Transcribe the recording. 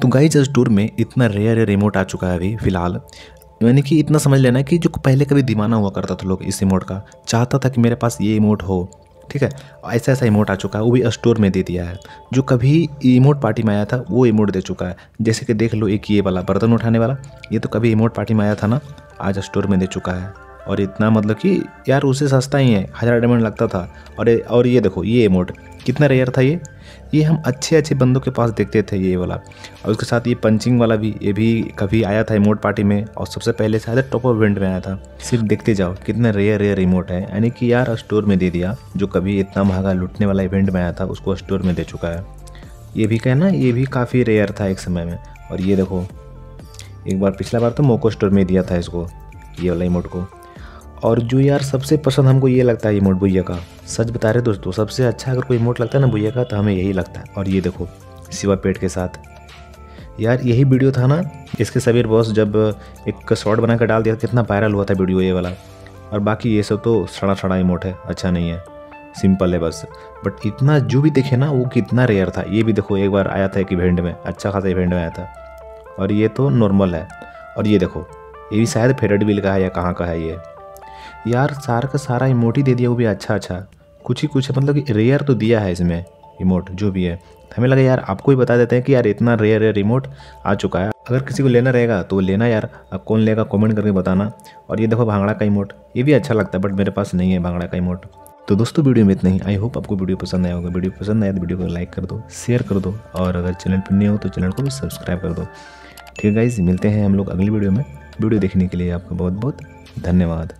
तो guys store में इतना रेयर रिमोट आ चुका है अभी, फ़िलहाल। यानी कि इतना समझ लेना है कि जो पहले कभी दीवाना हुआ करता था लोग इस इमोट का, चाहता था कि मेरे पास ये इमोट हो, ठीक है? ऐसा ऐसा इमोट आ चुका है, वो भी स्टोर में दे दिया है। जो कभी इमोट पार्टी में आया था, वो इमोट दे चुका है। जैसे कि देख लो एक ये वाला, बर्तन उठाने वाला, ये तो कभी इमोट पार्टी में आया था ना, आज स्टोर में दे चुका है। और इतना मतलब कि यार उसे सस्ता ही है, हज़ार डायमंड लगता था। और और ये देखो, ये इमोट कितना रेयर था ये? ये हम अच्छे अच्छे बंदों के पास देखते थे ये वाला। और उसके साथ ये पंचिंग वाला भी, ये भी कभी आया था इमोट पार्टी में, और सबसे पहले शायद टॉप ऑफ़ इवेंट में आया था। सिर्फ़ देखते जाओ, कितना रेयर रेयर इमोट है। यानी कि यार स्टोर में दे दिया, जो कभी इतना महँगा लुटने वाला इवेंट में आया था, उसको स्टोर में दे चुका है। ये भी कहना, ये भी काफ़ी रेयर था एक समय में। और ये देखो, एक बार पिछला बार तो मोको स्टोर में दिया था इसको, ये वाला इमोट को। और जो यार सबसे पसंद हमको ये लगता है इमोट भैया का। सच बता रहे दोस्तों, सबसे अच्छा अगर कोई इमोट लगता है ना भैया का तो हमें यही लगता है। और ये देखो सिवा पेट के साथ। यार यही वीडियो था ना, इसके सबीर बॉस जब एक शॉर्ट बना कर डाल दिया कितना वायरल हुआ था वीडियो ये वाला। और बाकी ये सब तो सड़ा सड़ा इमोट है अच्छा नहीं है। सिंपल है बस। बट इतना जो भी देखे ना, वो कितना रेयर था। ये भी देखो, एक बार आया था एक इवेंट में अच्छा खासा इवेंट में आया था। और ये तो नॉर्मल है। और ये देखो, ये भी शायद फेडेड बिल का है या कहाँ का है ये। यार सारा का सारा इमोट ही दे दिया वो भी अच्छा अच्छा। कुछ ही कुछ मतलब कि रेयर तो दिया है इसमें इमोट जो भी है। हमें लगा यार, आपको ही बता देते हैं कि यार इतना रेयर रेयर रिमोट आ चुका है। अगर किसी को लेना रहेगा तो लेना यार। अब कौन लेगा कमेंट करके बताना। और ये देखो भांगड़ा का इमोट ये भी अच्छा लगता है बट मेरे पास नहीं है भांगड़ा का इमोट तो दोस्तों, वीडियो में इतना ही। आई होप आपको वीडियो पसंद आया होगा। वीडियो पसंद आया तो वीडियो को लाइक कर दो शेयर कर दो। और अगर चैनल पर नहीं हो तो चैनल को भी सब्सक्राइब कर दो। ठीक है गाइज़ मिलते हैं हम लोग अगली वीडियो में। वीडियो देखने के लिए आपका बहुत बहुत धन्यवाद।